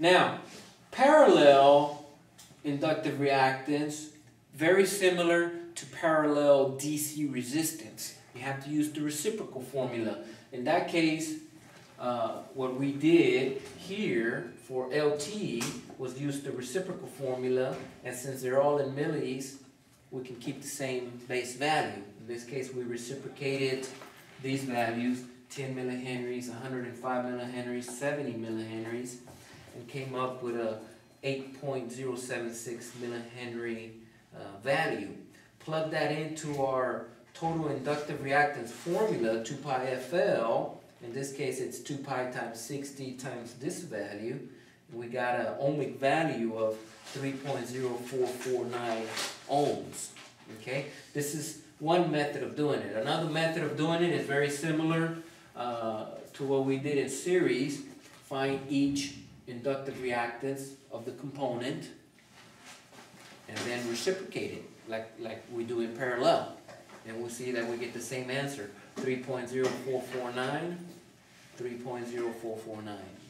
Now, parallel inductive reactance, very similar to parallel DC resistance. You have to use the reciprocal formula. In that case, uh, what we did here for LT was use the reciprocal formula, and since they're all in millis, we can keep the same base value. In this case, we reciprocated these values, 10 millihenries, 105 millihenries, 70 millihenries, and came up with a 8.076 millihenry uh, value. Plug that into our total inductive reactance formula, 2 pi FL. In this case, it's 2 pi times 60 times this value. We got an ohmic value of 3.0449 ohms. Okay, this is one method of doing it. Another method of doing it is very similar uh, to what we did in series. Find each inductive reactance of the component and then reciprocate it like, like we do in parallel. And we'll see that we get the same answer, 3.0449, 3.0449. Okay.